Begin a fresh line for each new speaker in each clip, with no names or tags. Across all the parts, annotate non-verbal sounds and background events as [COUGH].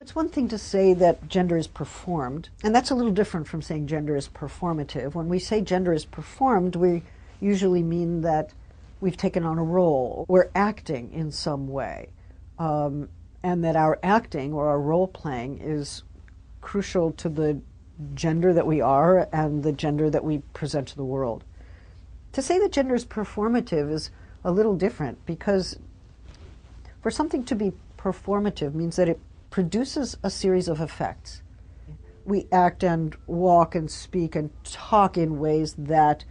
It's one thing to say that gender is performed, and that's a little different from saying gender is performative. When we say gender is performed, we usually mean that we've taken on a role, we're acting in some way, um, and that our acting or our role playing is crucial to the gender that we are and the gender that we present to the world. To say that gender is performative is a little different because for something to be performative means that it produces a series of effects. We act and walk and speak and talk in ways that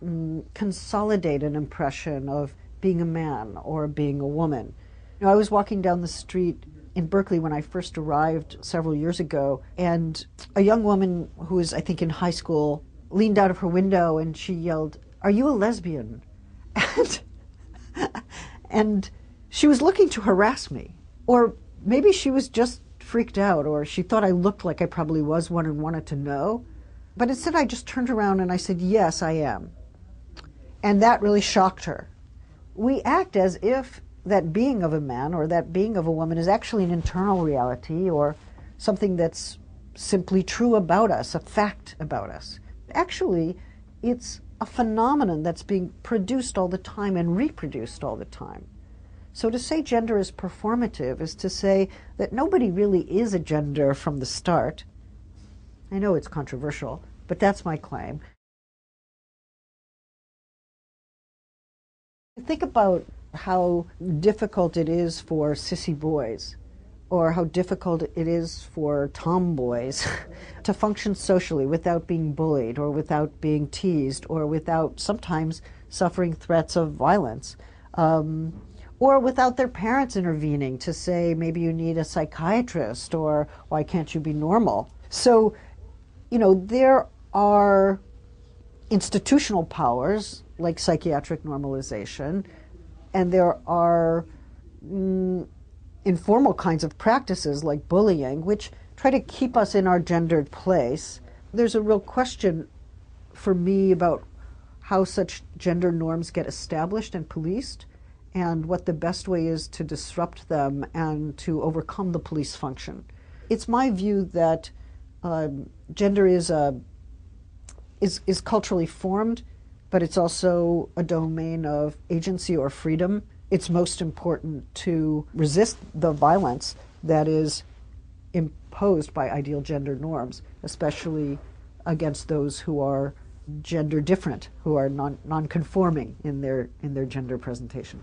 mm, consolidate an impression of being a man or being a woman. You know, I was walking down the street in Berkeley when I first arrived several years ago, and a young woman who was, I think, in high school leaned out of her window and she yelled, Are you a lesbian? [LAUGHS] And, and she was looking to harass me. Or maybe she was just freaked out, or she thought I looked like I probably was one and wanted to know. But instead, I just turned around and I said, Yes, I am. And that really shocked her. We act as if that being of a man or that being of a woman is actually an internal reality or something that's simply true about us, a fact about us. Actually, it's a phenomenon that's being produced all the time and reproduced all the time. So to say gender is performative is to say that nobody really is a gender from the start. I know it's controversial, but that's my claim. Think about how difficult it is for sissy boys or how difficult it is for tomboys [LAUGHS] to function socially without being bullied or without being teased or without sometimes suffering threats of violence. Um, or without their parents intervening to say maybe you need a psychiatrist or why can't you be normal. So, you know, there are institutional powers like psychiatric normalization and there are mm, informal kinds of practices like bullying, which try to keep us in our gendered place. There's a real question for me about how such gender norms get established and policed, and what the best way is to disrupt them and to overcome the police function. It's my view that um, gender is a is is culturally formed but it's also a domain of agency or freedom. It's most important to resist the violence that is imposed by ideal gender norms, especially against those who are gender different, who are non conforming in their in their gender presentation.